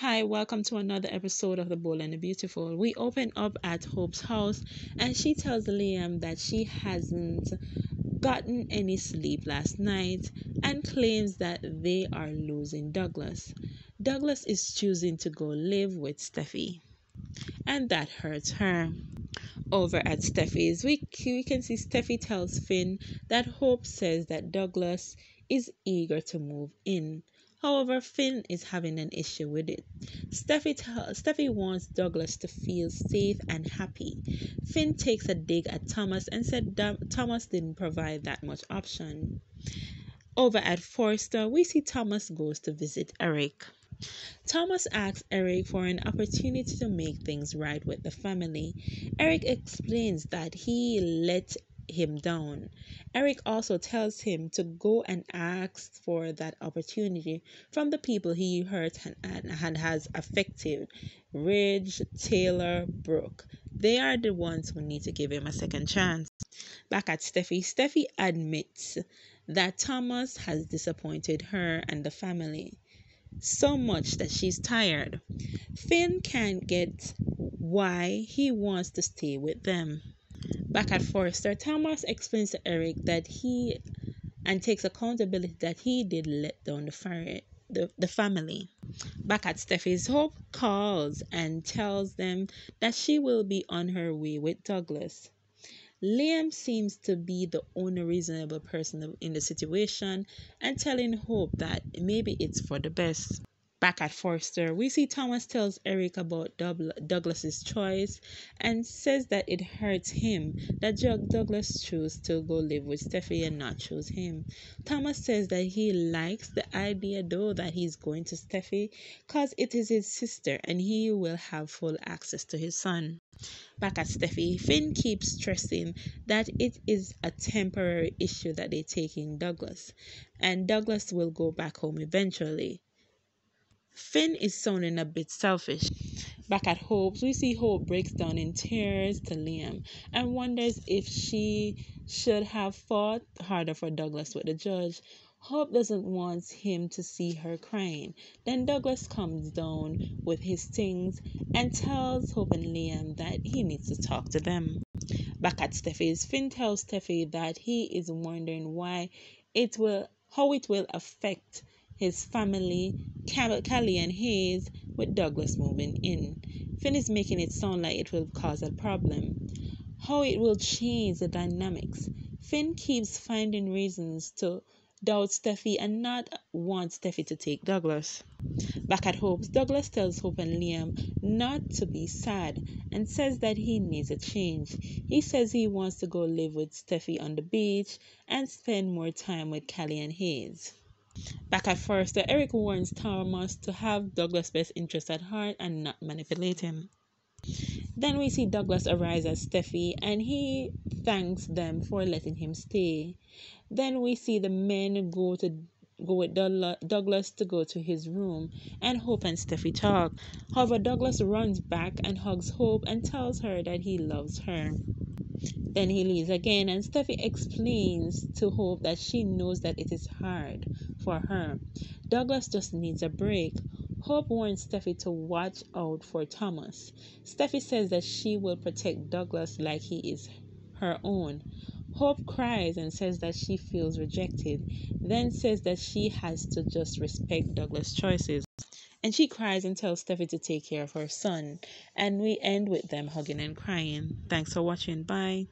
Hi, welcome to another episode of The Bold and the Beautiful. We open up at Hope's house and she tells Liam that she hasn't gotten any sleep last night and claims that they are losing Douglas. Douglas is choosing to go live with Steffy and that hurts her. Over at Steffy's, we, we can see Steffy tells Finn that Hope says that Douglas is eager to move in. However, Finn is having an issue with it. Steffy, Steffy wants Douglas to feel safe and happy. Finn takes a dig at Thomas and said Thomas didn't provide that much option. Over at Forrester, we see Thomas goes to visit Eric. Thomas asks Eric for an opportunity to make things right with the family. Eric explains that he let him down. Eric also tells him to go and ask for that opportunity from the people he hurt and, and has affected Ridge, Taylor, Brooke. They are the ones who need to give him a second chance. Back at Steffy, Steffy admits that Thomas has disappointed her and the family so much that she's tired. Finn can't get why he wants to stay with them. Back at Forrester, Thomas explains to Eric that he and takes accountability that he did let down the, fire, the, the family. Back at Steffy's, Hope calls and tells them that she will be on her way with Douglas. Liam seems to be the only reasonable person in the situation and telling Hope that maybe it's for the best. Back at Forrester, we see Thomas tells Eric about Douglas's choice and says that it hurts him that Douglas chose to go live with Steffy and not choose him. Thomas says that he likes the idea though that he's going to Steffy because it is his sister and he will have full access to his son. Back at Steffy, Finn keeps stressing that it is a temporary issue that they're taking Douglas, and Douglas will go back home eventually. Finn is sounding a bit selfish. Back at Hope's, we see Hope breaks down in tears to Liam and wonders if she should have fought harder for Douglas with the judge. Hope doesn't want him to see her crying. Then Douglas comes down with his things and tells Hope and Liam that he needs to talk to them. Back at Steffy's, Finn tells Steffy that he is wondering why it will how it will affect his family, Kelly and Hayes, with Douglas moving in. Finn is making it sound like it will cause a problem. How it will change the dynamics. Finn keeps finding reasons to doubt Steffy and not want Steffy to take Douglas. Back at Hope's, Douglas tells Hope and Liam not to be sad and says that he needs a change. He says he wants to go live with Steffy on the beach and spend more time with Kelly and Hayes. Back at Forrester, Eric warns Thomas to have Douglas' best interest at heart and not manipulate him. Then we see Douglas arise as Steffy and he thanks them for letting him stay. Then we see the men go to go with Douglas to go to his room and Hope and Steffy talk. However, Douglas runs back and hugs Hope and tells her that he loves her. Then he leaves again, and Steffy explains to Hope that she knows that it is hard for her. Douglas just needs a break. Hope warns Steffy to watch out for Thomas. Steffy says that she will protect Douglas like he is her own. Hope cries and says that she feels rejected, then says that she has to just respect Douglas' choices. And she cries and tells Steffy to take care of her son. And we end with them hugging and crying. Thanks for watching. Bye.